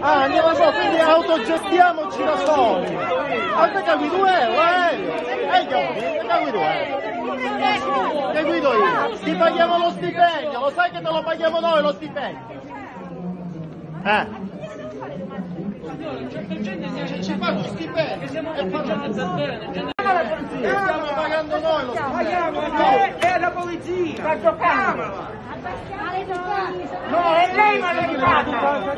Ah, andiamo so, quindi autogestiamoci da soli. Ma te due guido io, l'aereo? Eh, che guido io? Che guido io? Ti paghiamo lo stipendio, lo sai che te lo paghiamo noi lo stipendio? Eh? Ci paga lo stipendio. Stiamo pagando noi lo stipendio. È eh, eh, la polizia! Sta giocando! No, è lei maleducata!